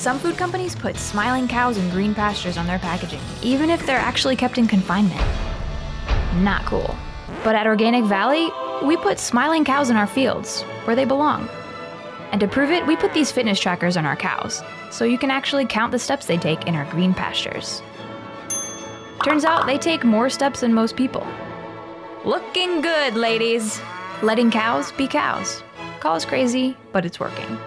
Some food companies put smiling cows and green pastures on their packaging, even if they're actually kept in confinement. Not cool. But at Organic Valley, we put smiling cows in our fields, where they belong. And to prove it, we put these fitness trackers on our cows, so you can actually count the steps they take in our green pastures. Turns out they take more steps than most people. Looking good, ladies! Letting cows be cows. Call us crazy, but it's working.